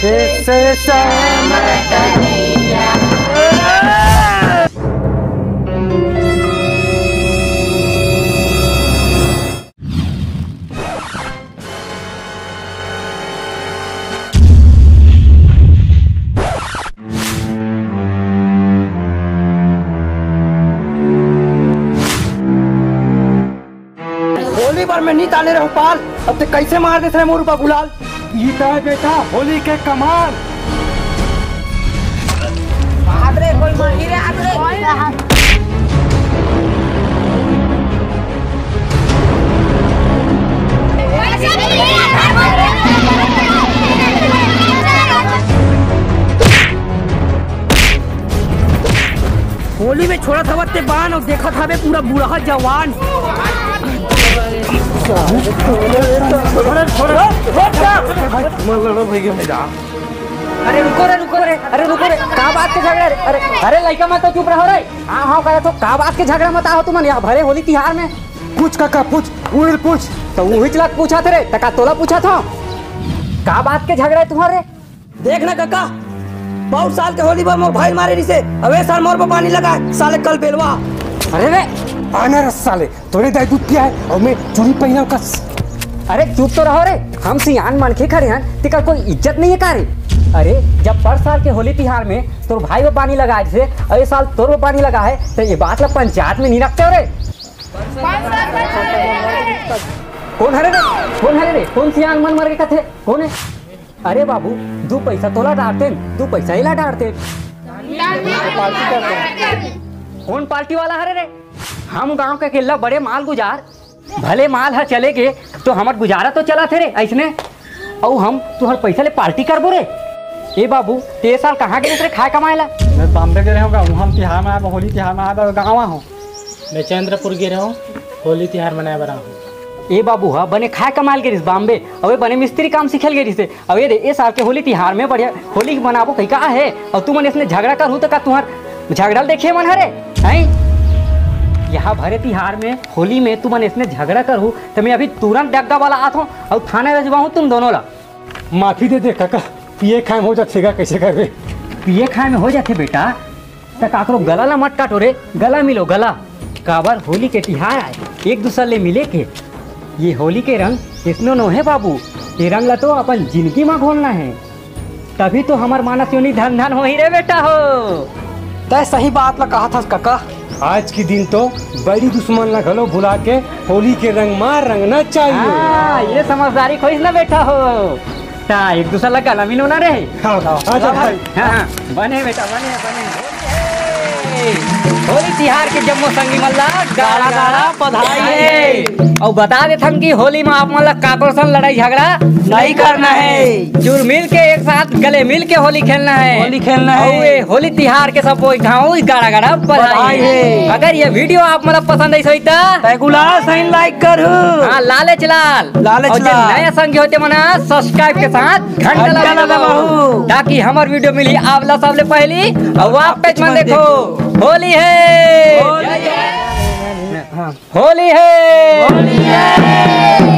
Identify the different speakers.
Speaker 1: This is a matter
Speaker 2: Holi बार में नहीं ताले रहो पाल। अब ते कैसे मार देते रहे मोरू का गुलाल
Speaker 1: गीता है बेटा होली के कमाल।
Speaker 2: होली में छोड़ा था ते बान और देखा था बे पूरा बुढ़ा जवान। अरे रुको रे रुको रे, अरे रुको रे, का बात के झगड़ा अरे अरे लड़का मत तो चुप रहो रे। हाँ हाँ कहा तो का बात के झगड़ा मत आओ तुमन यहाँ भरे होली तिहार में।
Speaker 1: पूछ, काका, पूछ उड़ पूछ।
Speaker 2: तो वही चला पूछा थे रे तका तोला पूछा था? का बात के झगड़ा है तुम्हारे देखना काका, बहुत साल के होली पर मोर भाई मारे रिसे, अबे साल मोर पर पानी लगा साले कल बेलवा। अरे रे
Speaker 1: आना रस साले। तोरे दाई दूध पिया है और मैं चूड़ी पहना कस
Speaker 2: अरे चुप तो रहो रे। हम सियान मन के खड़े हैं तिका कोई इज़्ज़त नहीं है का रे अरे जब पर साल के होली तिहार में तोर भाई वो पानी लगाए थे और ये साल तोर वो पानी लगा है तो ये बात ला पंचायत में नहीं रखते हो रे। कौन हरे रे? कौन हरे रे? कौन सियान मन मर के कथे? कौन है? अरे बाबू दो पैसा तोला डालते दो पैसा ही ला डालते कौन पार्टी वाला हरे रे? हम गाँव के केला बड़े माल गुजार। भले माल है चले के तो हमार गुजारा तो चला थे रे ऐसने? और हम तुहर पैसा ले पार्टी करबो रे? ए बाबू ते साल कहाँ गए रे खाए कमाए ला?
Speaker 1: मैं बॉम्बे गए रहूँगा वहाँ तिहार में आया होली तिहार में आया गाँव हूँ।
Speaker 3: मैं चंद्रपुर गिर हूँ होली त्योहार मनाए बरा हूँ
Speaker 2: ए बाबू हा बने खाए कमाल के रिस बॉम्बे। अबे बने मिस्त्री काम सिखल के रिस अबे रे ए साल के होली तिहार में बढ़िया होली बनाबो कहीं का है? और तू मन इसने झगड़ा कर हूँ तो का तुहार झगड़ा देखे मन हरे? हैं? यहाँ भरे तिहार में होली में तू मन इसने झगड़ा करू तो मैं अभी तुरंत डग्गा वाला आता हूँ और थाने रजवा हूँ तुम दोनों ला।
Speaker 1: माफ़ी दे दे काका। पिए खाए हो जाएगा कैसे करबे
Speaker 2: पिए खाए में हो जाते बेटा तो काकरो गला ला मत काटो रे गला मिलो गला। काबर होली के तिहार आए एक दूसरे ले मिले के। ये होली के रंग इसनो नो है बाबू ये रंग ला तो अपन ज़िंदगी में घोलना है। तभी तो हमार मानस योनी धन धन हो ही रे बेटा हो। तय सही बात ला कहा था काका।
Speaker 1: आज के दिन तो बड़ी दुश्मन ना घलो भुला के होली के रंग मार रंगना चाहिए।
Speaker 2: आ, ये समझदारी खोज ना बैठा हो। ता एक दूसरा लगा ना मिलो ना रे
Speaker 1: हाँ,
Speaker 2: हाँ, हाँ, बने बेटा बने बने। होली तिहार के जम्मो संगी मल्ला गाड़ा गाड़ा बधाई है। और बता देत हम कि होली में आप मतलब काकरो संग लड़ाई झगड़ा नहीं करना है। जुर मिल के एक साथ गले मिल के होली खेलना है। होली खेलना है। होली तिहार के सब गाँव गाड़ा गाड़ा बधाई है। अगर ये वीडियो आप मतलब पसंद आई सोई
Speaker 4: साइन लाइक कर
Speaker 2: हाँ लाल।
Speaker 4: लालच
Speaker 2: और
Speaker 4: लाल।
Speaker 2: नया संगी होते मना सब्सक्राइब के साथ घंटा लगा ताकि हमार वीडियो मिली सबले पहली। और मन देखो। होली है। होली है। होली है।